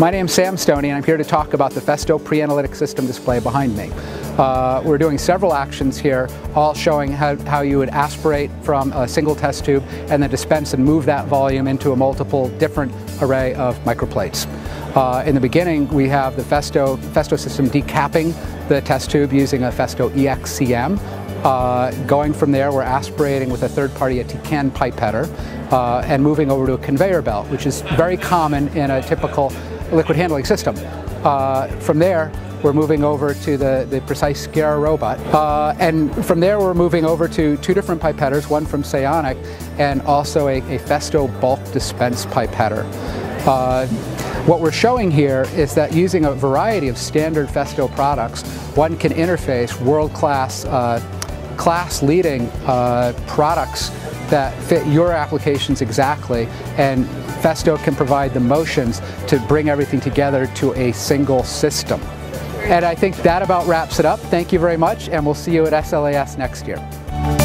My name's Sam Stoney and I'm here to talk about the Festo pre-analytic system display behind me. Uh, we're doing several actions here, all showing how, how you would aspirate from a single test tube and then dispense and move that volume into a multiple different array of microplates. Uh, in the beginning, we have the Festo, Festo system decapping the test tube using a Festo EXCM. Uh, going from there, we're aspirating with a third-party Tecan pipetter uh, and moving over to a conveyor belt, which is very common in a typical liquid handling system. Uh, from there, we're moving over to the, the Precise Scara robot. Uh, and from there, we're moving over to two different pipetters, one from Saonic and also a, a Festo bulk dispense pipetter. Uh, what we're showing here is that using a variety of standard Festo products, one can interface world-class, uh, class-leading uh, products that fit your applications exactly and Festo can provide the motions to bring everything together to a single system. And I think that about wraps it up. Thank you very much and we'll see you at SLAS next year.